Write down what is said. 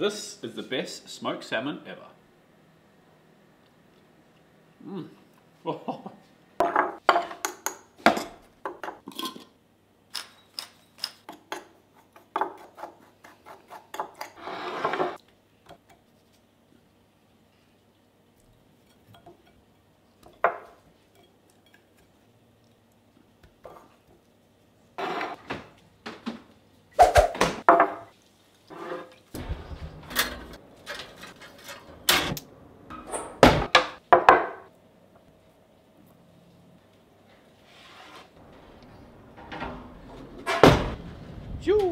This is the best smoked salmon ever. Mmm. Shoo!